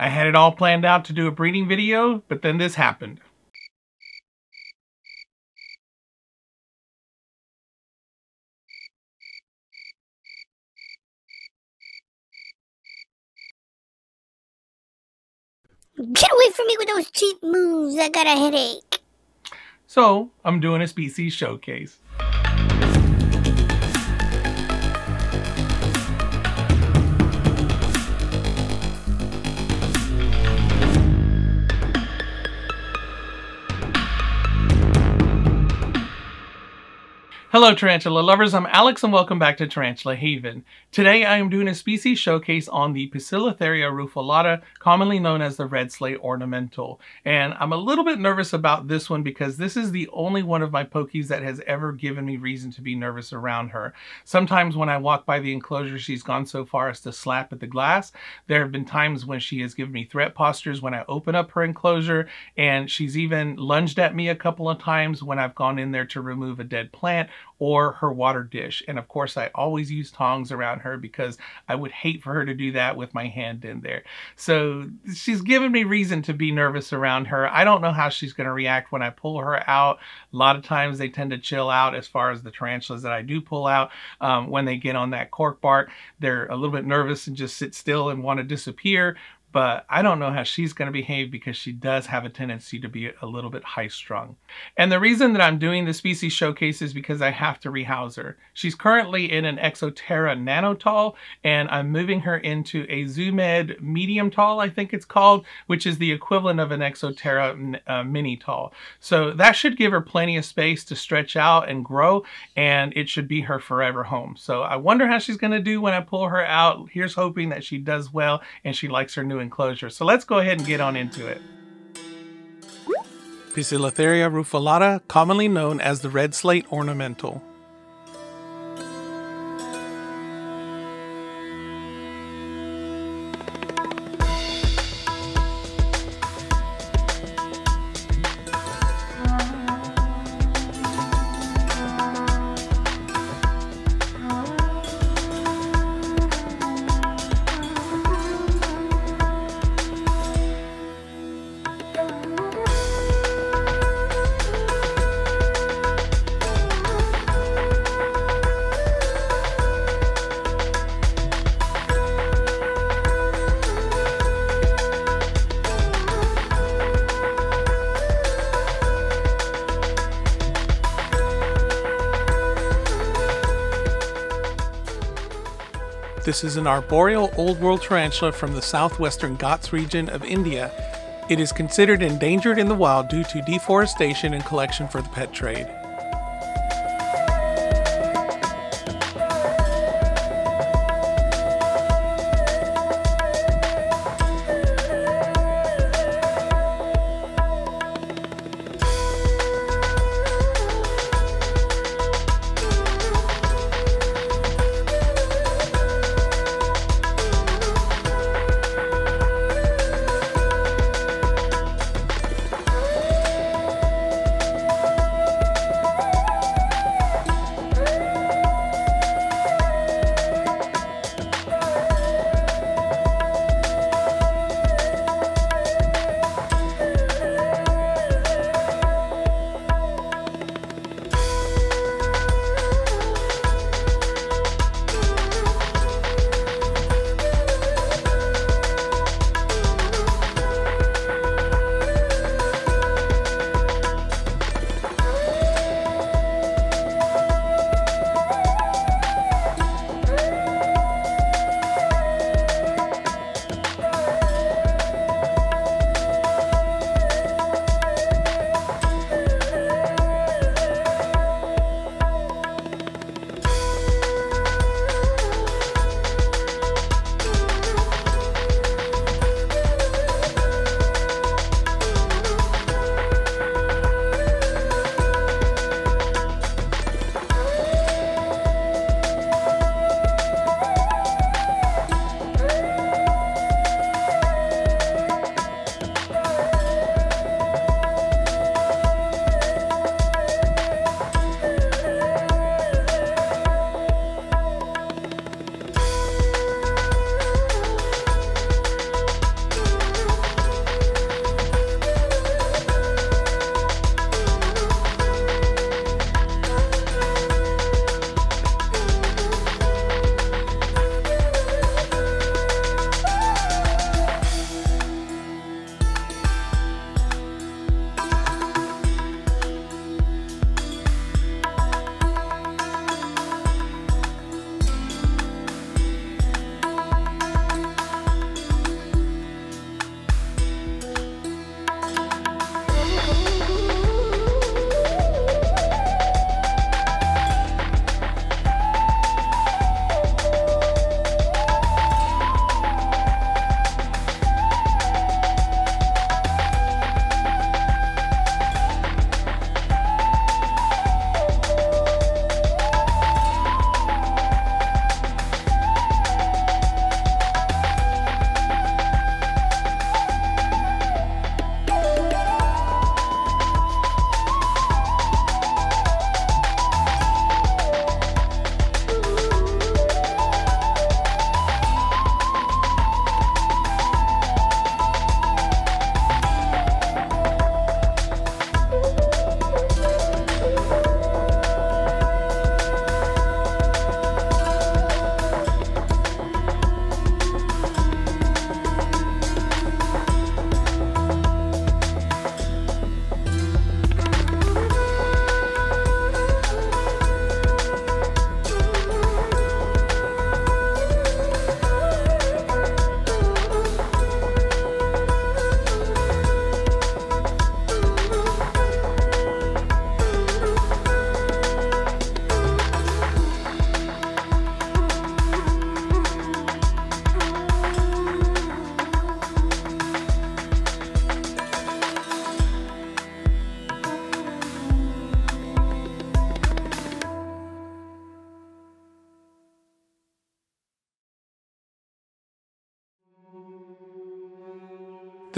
I had it all planned out to do a breeding video, but then this happened. Get away from me with those cheap moves. I got a headache. So I'm doing a species showcase. Hello tarantula lovers, I'm Alex and welcome back to Tarantula Haven. Today I am doing a species showcase on the Poecilotheria rufilata, commonly known as the red slate ornamental. And I'm a little bit nervous about this one because this is the only one of my pokies that has ever given me reason to be nervous around her. Sometimes when I walk by the enclosure she's gone so far as to slap at the glass. There have been times when she has given me threat postures when I open up her enclosure and she's even lunged at me a couple of times when I've gone in there to remove a dead plant or her water dish. And of course, I always use tongs around her because I would hate for her to do that with my hand in there. So she's given me reason to be nervous around her. I don't know how she's going to react when I pull her out. A lot of times they tend to chill out as far as the tarantulas that I do pull out. Um, when they get on that cork bark, they're a little bit nervous and just sit still and want to disappear but I don't know how she's going to behave because she does have a tendency to be a little bit high strung. And the reason that I'm doing the species showcase is because I have to rehouse her. She's currently in an Exo Terra nanotall and I'm moving her into a Zoo Med medium tall, I think it's called, which is the equivalent of an Exo Terra uh, mini tall. So that should give her plenty of space to stretch out and grow and it should be her forever home. So I wonder how she's going to do when I pull her out. Here's hoping that she does well and she likes her new enclosure. So let's go ahead and get on into it. Poecilotheria rufilata, commonly known as the red slate ornamental. This is an arboreal Old World tarantula from the southwestern Ghats region of India. It is considered endangered in the wild due to deforestation and collection for the pet trade.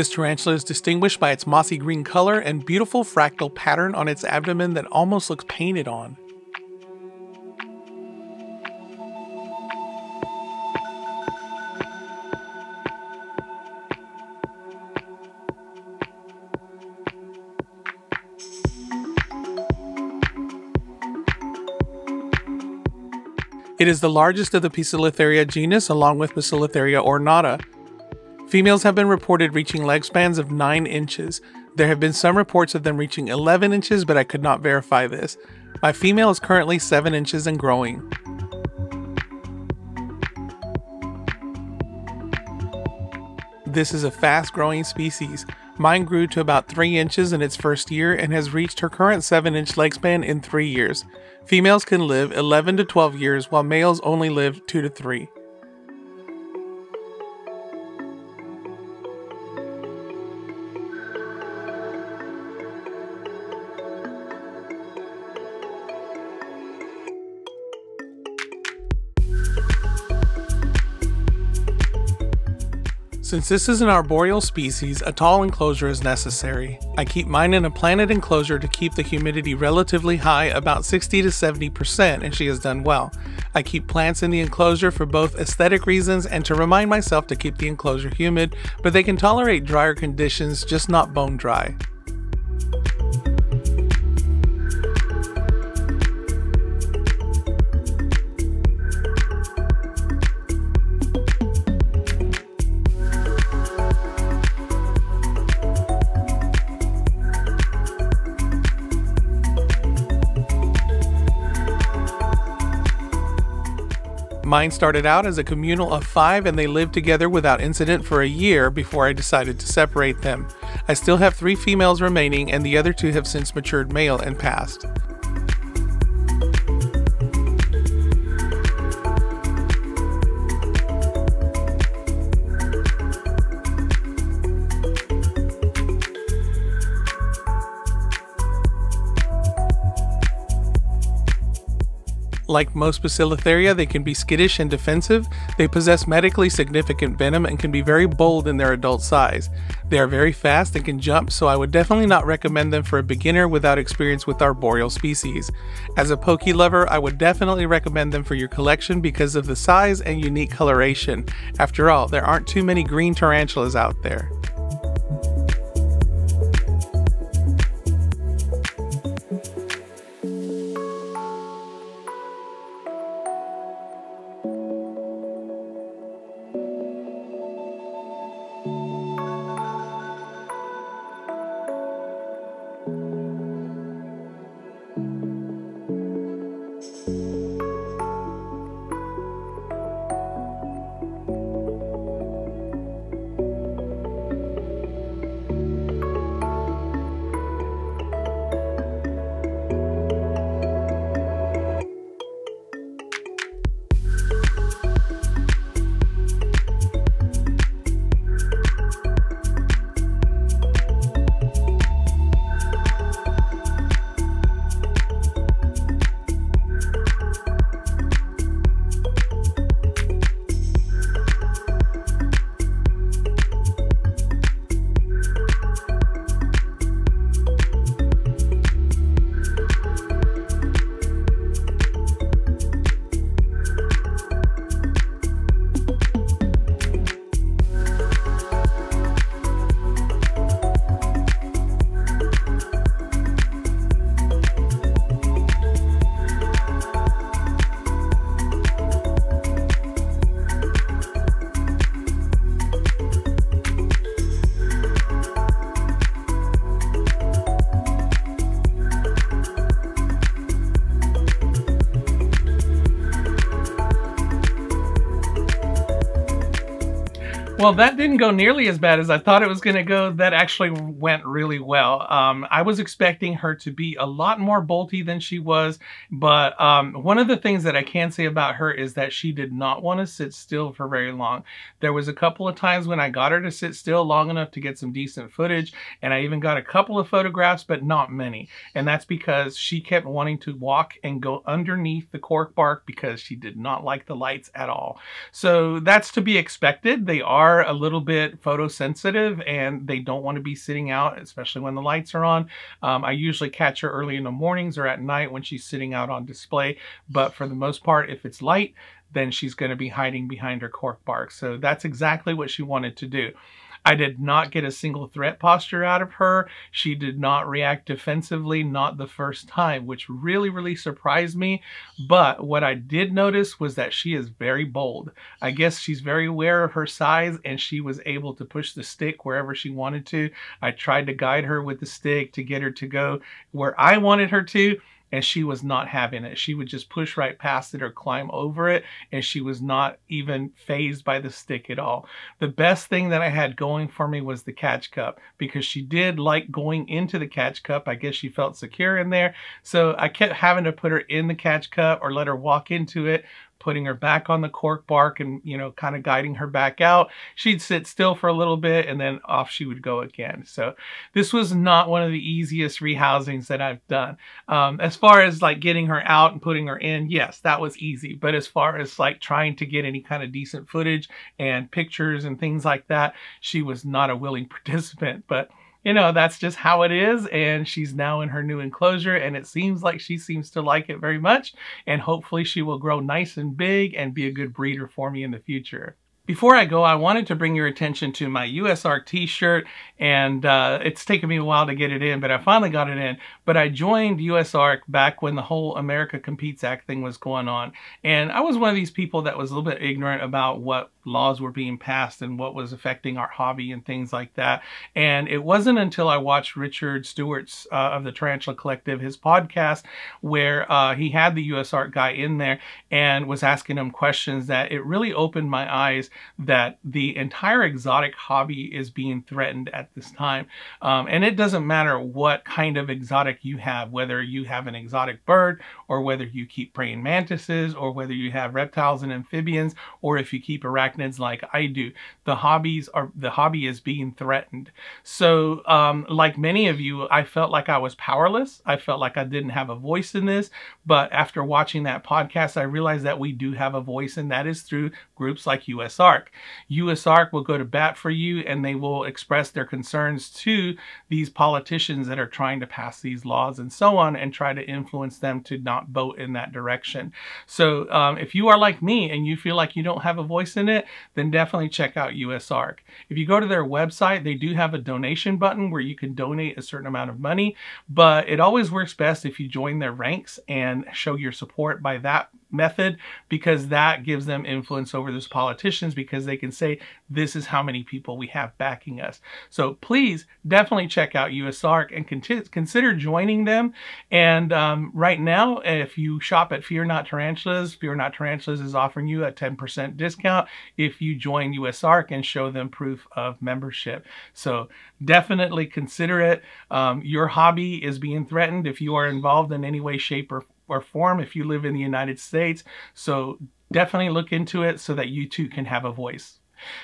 This tarantula is distinguished by its mossy green color and beautiful fractal pattern on its abdomen that almost looks painted on. It is the largest of the Poecilotheria genus along with Poecilotheria ornata. Females have been reported reaching leg spans of 9 inches. There have been some reports of them reaching 11 inches, but I could not verify this. My female is currently 7 inches and growing. This is a fast growing species. Mine grew to about 3 inches in its first year and has reached her current 7 inch leg span in 3 years. Females can live 11 to 12 years while males only live 2 to 3. Since this is an arboreal species, a tall enclosure is necessary. I keep mine in a planted enclosure to keep the humidity relatively high, about 60 to 70%, and she has done well. I keep plants in the enclosure for both aesthetic reasons and to remind myself to keep the enclosure humid, but they can tolerate drier conditions, just not bone dry. Mine started out as a communal of five and they lived together without incident for a year before I decided to separate them. I still have three females remaining and the other two have since matured male and passed. Like most Poecilotheria, they can be skittish and defensive. They possess medically significant venom and can be very bold in their adult size. They are very fast and can jump, so I would definitely not recommend them for a beginner without experience with arboreal species. As a Poke lover, I would definitely recommend them for your collection because of the size and unique coloration. After all, there aren't too many green tarantulas out there. Well, that didn't go nearly as bad as I thought it was going to go. That actually went really well. Um, I was expecting her to be a lot more bolty than she was, but um, one of the things that I can say about her is that she did not want to sit still for very long. There was a couple of times when I got her to sit still long enough to get some decent footage, and I even got a couple of photographs, but not many. And that's because she kept wanting to walk and go underneath the cork bark because she did not like the lights at all. So that's to be expected. They are are a little bit photosensitive and they don't want to be sitting out, especially when the lights are on. Um, I usually catch her early in the mornings or at night when she's sitting out on display. But for the most part, if it's light, then she's going to be hiding behind her cork bark. So that's exactly what she wanted to do. I did not get a single threat posture out of her. She did not react defensively, not the first time, which really, really surprised me. But what I did notice was that she is very bold. I guess she's very aware of her size and she was able to push the stick wherever she wanted to. I tried to guide her with the stick to get her to go where I wanted her to and she was not having it. She would just push right past it or climb over it, and she was not even phased by the stick at all. The best thing that I had going for me was the catch cup because she did like going into the catch cup. I guess she felt secure in there. So I kept having to put her in the catch cup or let her walk into it putting her back on the cork bark and, you know, kind of guiding her back out. She'd sit still for a little bit and then off she would go again. So this was not one of the easiest rehousings that I've done. Um, as far as like getting her out and putting her in, yes, that was easy. But as far as like trying to get any kind of decent footage and pictures and things like that, she was not a willing participant. But you know, that's just how it is. And she's now in her new enclosure and it seems like she seems to like it very much. And hopefully she will grow nice and big and be a good breeder for me in the future. Before I go, I wanted to bring your attention to my USARK t-shirt, and uh, it's taken me a while to get it in, but I finally got it in. But I joined USARK back when the whole America Competes Act thing was going on, and I was one of these people that was a little bit ignorant about what laws were being passed and what was affecting our hobby and things like that. And it wasn't until I watched Richard Stewart's uh, of the Tarantula Collective, his podcast, where uh, he had the USARK guy in there and was asking him questions that it really opened my eyes that the entire exotic hobby is being threatened at this time. Um, and it doesn't matter what kind of exotic you have, whether you have an exotic bird or whether you keep praying mantises or whether you have reptiles and amphibians or if you keep arachnids like I do. The hobbies are the hobby is being threatened. So um, like many of you, I felt like I was powerless. I felt like I didn't have a voice in this. But after watching that podcast, I realized that we do have a voice and that is through groups like USARK. USARK will go to bat for you and they will express their concerns to these politicians that are trying to pass these laws and so on and try to influence them to not vote in that direction. So um, if you are like me and you feel like you don't have a voice in it, then definitely check out USARK. If you go to their website, they do have a donation button where you can donate a certain amount of money, but it always works best if you join their ranks and show your support by that method because that gives them influence over those politicians because they can say this is how many people we have backing us. So please definitely check out USARK and consider joining them. And um, right now, if you shop at Fear Not Tarantulas, Fear Not Tarantulas is offering you a 10% discount if you join USARK and show them proof of membership. So definitely consider it. Um, your hobby is being threatened if you are involved in any way, shape, or or form if you live in the United States. So definitely look into it so that you too can have a voice.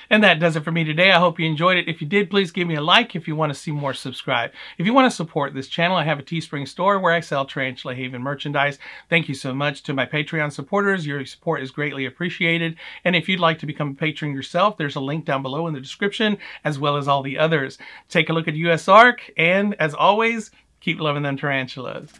And that does it for me today. I hope you enjoyed it. If you did, please give me a like. If you want to see more, subscribe. If you want to support this channel, I have a Teespring store where I sell Tarantula Haven merchandise. Thank you so much to my Patreon supporters. Your support is greatly appreciated. And if you'd like to become a patron yourself, there's a link down below in the description, as well as all the others. Take a look at USARK, and as always, keep loving them tarantulas.